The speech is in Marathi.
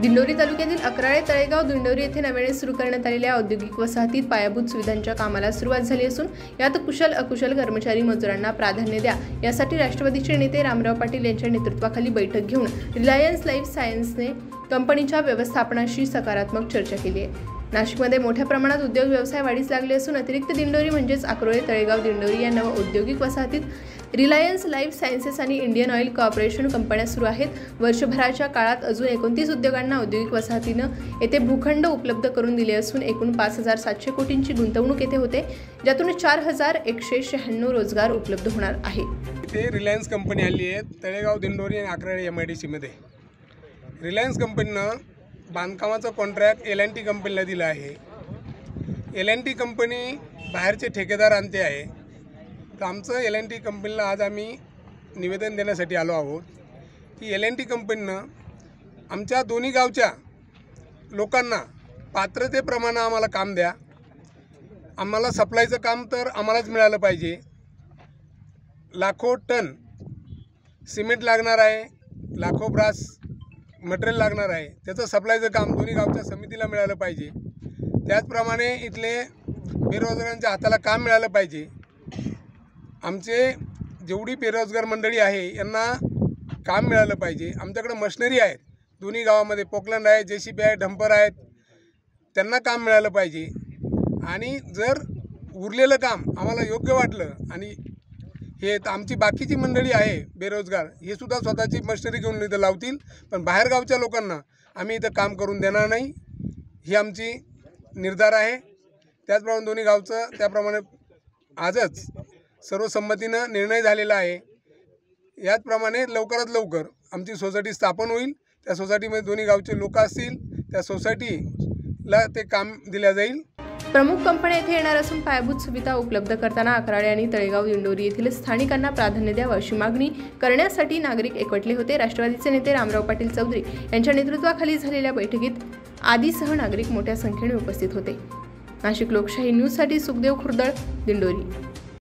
दिंडोरी तालुक्यातील अकराळे तळेगाव दिंडोरी येथे नव्याने सुरू करण्यात आलेल्या औद्योगिक वसाहतीत पायाभूत सुविधांच्या कामाला सुरुवात झाली असून यात कुशल अकुशल कर्मचारी मजुरांना प्राधान्य द्या. यासाठी राष्ट्रवादीचे नेते रामराव पाटील यांच्या नेतृत्वाखाली बैठक घेऊन रिलायन्स लाईफ सायन्सने कंपनीच्या व्यवस्थापनाशी सकारात्मक चर्चा केली आहे. नाशिकमध्ये मोठ्या प्रमाणात उद्योग व्यवसाय वाढीस लागले असून अतिरिक्त दिंडोरी म्हणजेच अक्रोळे तळेगाव दिंडोरी या नव औद्योगिक वसाहतीत रिलायन्स लाईफ सायन्सेस आणि इंडियन ऑइल कॉर्पोरेशन कंपन्या सुरू आहेत. वर्षभराच्या काळात अजून एकोणतीस उद्योगांना औद्योगिक वसाहतीनं येथे भूखंड उपलब्ध करून दिले असून एकूण पाच हजार सातशे कोटींची गुंतवणूक येथे होते ज्यातून चार हजार एकशे शहाण्णव रोजगार उपलब्ध होणार आहे. इथे रिलायन्स कंपनी आली आहे तळेगाव दिंडोरी आणि अकराळे एम आय डी सीमध्ये रिलायन्स कंपनीनं बांधकामाचं कॉन्ट्रॅक्ट एल एन टी कंपनीला दिलं आहे. एल एन टी कंपनी बाहेरचे ठेकेदार आणते आहे. तर आमचं एल एन टी कंपनीला आज आम्ही निवेदन देण्यासाठी आलो आहोत. की एल एन टी कंपनीनं आमच्या दोन्ही गावच्या लोकांना पात्रतेप्रमाणे आम्हाला काम द्या. आम्हाला सप्लायचं काम तर आम्हालाच मिळालं पाहिजे. लाखो टन सिमेंट लागणार आहे. लाखो ब्रास मटेरियल लागणार आहे. त्याचं सप्लायचं काम दोन्ही गावच्या समितीला मिळालं पाहिजे. त्याचप्रमाणे इथले बेरोजगारांच्या हाताला काम मिळालं पाहिजे. आमचे जेवढी बेरोजगार मंडळी आहे यांना काम मिळालं पाहिजे. आमच्याकडे मशिनरी आहेत. दोन्ही गावामध्ये पोकलंड आहे जे सी बी आहे डंपर आहेत. त्यांना काम मिळालं पाहिजे. आणि जर उरलेलं काम आम्हाला योग्य वाटलं आणि हे आमची बाकीची मंडळी आहे बेरोजगार हे सुद्धा स्वतःची मशनरी घेऊन इथं लावतील. पण बाहेरगावच्या लोकांना आम्ही इथं काम करून देणार नाही. ही आमची निर्धार आहे. त्याचप्रमाणे दोन्ही गावचं त्याप्रमाणे आजच सर्वसंमतीनं निर्णय झालेला आहे. याचप्रमाणे लवकरात लवकर आमची सोसायटी स्थापन होईल. त्या सोसायटीमध्ये दोन्ही गावचे लोक असतील त्या सोसायटीला ते काम दिल्या जाईल. प्रमुख कंपन्या येथे येणार असून पायाभूत सुविधा उपलब्ध करताना अकराळे आणि तळेगाव दिंडोरी येथील स्थानिकांना प्राधान्य द्यावं अशी मागणी करण्यासाठी नागरिक एकवटले होते. राष्ट्रवादीचे नेते रामराव पाटील चौधरी यांच्या नेतृत्वाखाली झालेल्या बैठकीत आदीसह नागरिक मोठ्या संख्येने उपस्थित होते. नाशिक लोकशाही न्यूजसाठी सुखदेव खुर्दळ दिंडोरी.